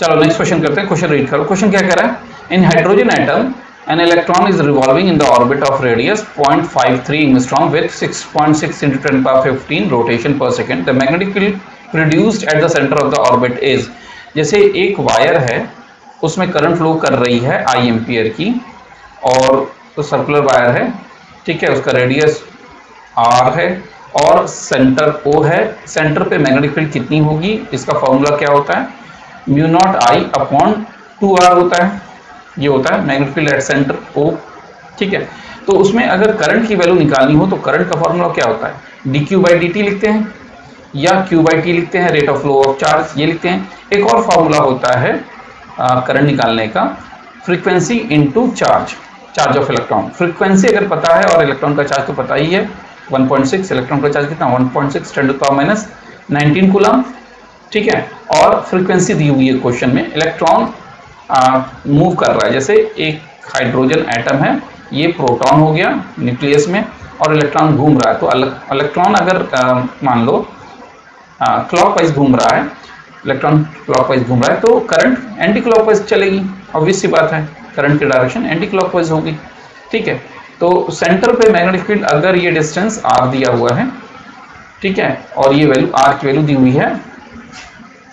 चलो next question करते हैं। क्वेश्चन रीड करो। क्वेश्चन क्या कह रहा है? In hydrogen atom an electron is revolving in the orbit of radius 0.53 angstrom with 6.6 into 10 power 15 rotation per second. The magnetic field produced at the center of the orbit is, जैसे एक wire है, उसमें current flow कर रही है आई ampere की, और तो सर्कुलर वायर है, ठीक है, उसका रेडियस आर है, और सेंटर ओ है। सेंटर पे मैग्नेटिक फ़ील्ड कितनी होगी? इसका फॉर्मूला क्या होता है? Mu naught I upon two R होता है, ये होता है magnetic field at centre O ठीक है? तो उसमें अगर करंट की वैल्यू निकालनी हो तो करंट का फॉर्मूला क्या होता है? D Q by d t लिखते हैं, या क्यू बाई टी लिखते हैं rate of flow of charge ये लिखते हैं। एक और फॉर्मूला होता है करंट निकालने का frequency into charge charge of electron frequency अगर पता है, और इलेक्ट्रॉन का चार्ज तो पता ही है 1.6 इलेक्ट्रॉन का चार्ज कितना? 1.6 ten to power minus 19 coulomb ठीक है? और फ्रीक्वेंसी दी हुई है क्वेश्चन में इलेक्ट्रॉन मूव कर रहा है। जैसे एक हाइड्रोजन एटम है, ये प्रोटॉन हो गया न्यूक्लियस में और इलेक्ट्रॉन घूम रहा है। तो इलेक्ट्रॉन अगर मान लो क्लॉकवाइज घूम रहा है इलेक्ट्रॉन क्लॉकवाइज घूम रहा है तो करंट एंटी क्लॉकवाइज चलेगी। ऑब्वियस सी बात है करंट की डायरेक्शन एंटी क्लॉकवाइज होगी। ठीक है? तो सेंटर पे मैग्नेटिक फ़ील्ड अगर ये डिस्टेंस आर दिया हुआ है, ठीक है? और ये वैल्यू आर की वैल्यू दी हुई है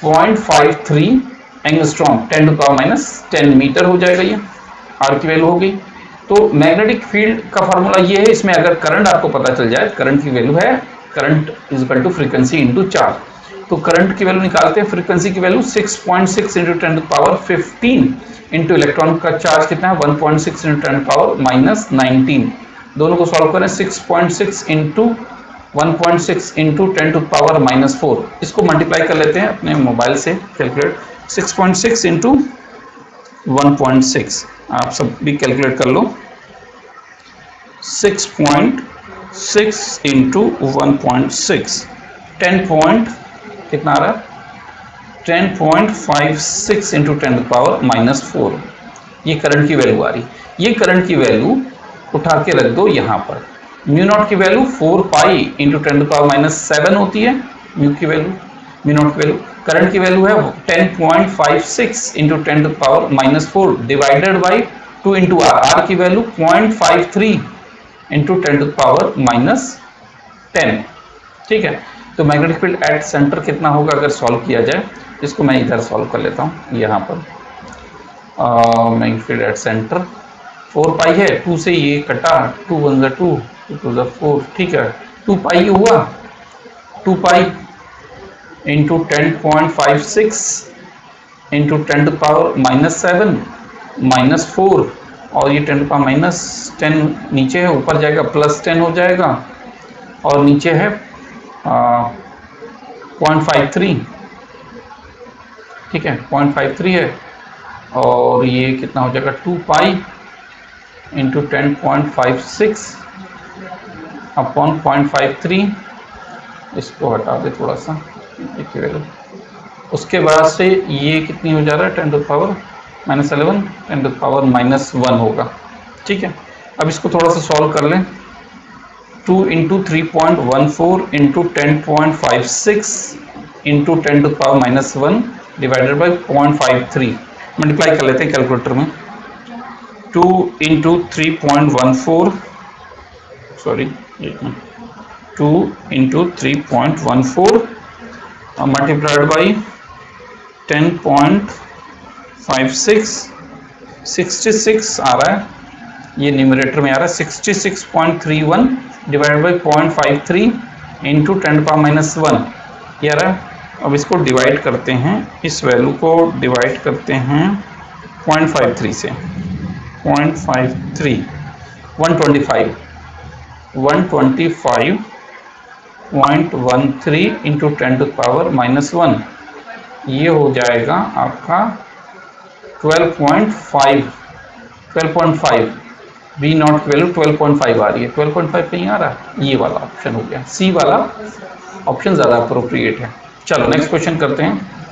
0.53 angstrom 10 to power minus 10 metre हो जाएगा ये आर की वैल्यू हो गई तो मैग्नेटिक फ़ील्ड का फार्मूला ये है, इसमें अगर करंट आपको पता चल जाए, करंट की वैल्यू है, current is equal to frequency into charge तो करंट की वैल्यू निकालते हैं फ्रीक्वेंसी की value 6.6 point six into ten to power fifteen into electron का चार्ज कितना है 1.6 point six into ten power minus nineteen दोनों को सॉल्व करें 6.6 point six into one point six into ten to power minus four इसको multiply कर लेते हैं अपने मोबाइल से calculate 6.6 point six into one आप सब भी कैलकुलेट कर लो. 6.6 point six into one point six. Ten point कितना आ रहा है? Ten point five six into ten power minus four ये करंट की वैल्यू आ रही. ये करंट की वैल्यू उठा के रख दो यहाँ पर. म्यू नॉट की value four pi into ten to power minus seven होती है म्यू की वैल्यू म्यू नॉट की वैल्यू करंट की वैल्यू है ten point five six into ten to power minus four divided by two into R R की value point five three into ten to power minus ten ठीक है? तो magnetic field at centre कितना होगा अगर solve किया जाए? इसको मैं इधर सॉल्व कर लेता हूँ, यहाँ पर। Magnetic field at centre four pi है टू से ये कटा टू वन ज़ा टू टू ज़ा फोर ठीक है। टू पाई हुआ। Two pi into ten point five six into ten to power minus seven minus four और ये टेन पावर माइनस टेन नीचे है, ऊपर जाएगा प्लस टेन हो जाएगा। और नीचे है पॉइंट फाइव थ्री ठीक है पॉइंट फाइव थ्री है। और ये कितना हो जाएगा? Two pi into ten point five six upon point five three इसको हटा दे थोड़ा सा एक उसके बाद से ये कितनी हो जा रहा है? Ten to power minus eleven ten to power minus one होगा। ठीक है? अब इसको थोड़ा सा सॉल्व कर लें। Two into three point one four into ten point five six into ten to power minus one divided by point five three multiply कर लेते हैं कैलकुलेटर में। Two into three point one four sorry एक minute two into three point one four multiplied by ten point five six sixty six आ रहा है। ये numerator में आ रहा है। Sixty six point three one divide by point five three into ten power minus one ये आ रहा है। अब इसको डिवाइड करते हैं। इस वैल्यू को डिवाइड करते हैं पॉइंट फाइव थ्री से। Point five three one twenty five one twenty five point one three into ten to power minus one ये हो जाएगा आपका 12.5 12.5 बी नॉट वैल्यू 12.5 आ रही है. 12.5 कहीं आ रहा है? ये वाला ऑप्शन हो गया. सी वाला ऑप्शन ज़्यादा अप्रोप्रिएट है. चलो नेक्स्ट क्वेश्चन करते हैं.